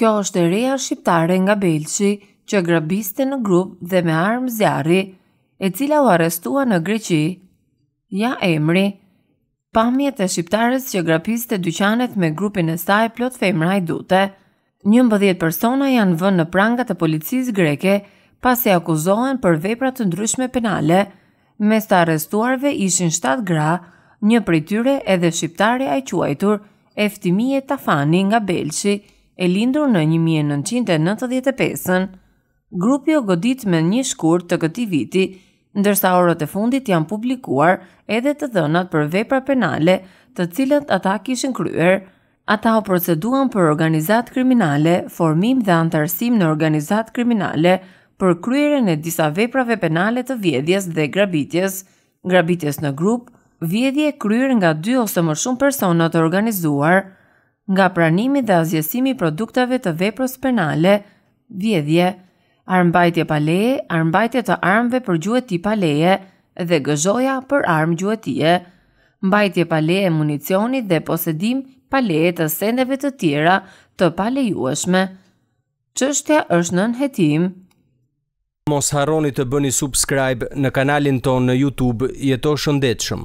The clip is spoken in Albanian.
Kjo është e reja shqiptare nga Belshi që grabiste në grup dhe me armë zjarri, e cila u arrestua në Greqi. Ja emri. Pamjet e shqiptares që grabiste dyqanet me grupin e saj plot femra hajdute. 11 persona janë vënë në prangat e policisë greke pasi akuzohen për vepra të ndryshme penale, Mes të arrestuarve ishin 7 gra, një prej tyre edhe shqiptare e quajtur Eftimije Tafani nga Belshi, e lindur në 1995-ën. Grupi u godit me një shkurt të këtij viti, ndërsa orët e fundit janë publikuar edhe të dhënat për vepra penale, të cilat ata kishin kryer. Ata u proceduan për organizatë kriminale, formim dhe anëtarësim në organizatë kriminale, për kryerjen e disa veprave penale të vjedhjes dhe grabitjes, grabitjes në grup, vjedhje e kryer nga dy ose më shumë persona të organizuar, nga pranimi dhe asgjësimi i produkteve të veprës penale, vjedhje, armëmbajtje pa leje, armëmbajtje të armëve për gjueti pa leje dhe gëzhoja për armë gjuetie, mbajtje pa leje municioni dhe posedim pa leje të sendeve të tjera të palejueshme. Çështja është nën hetim. Mos harroni të bëni subscribe në kanalin tonë në YouTube Jeto Shëndetshëm.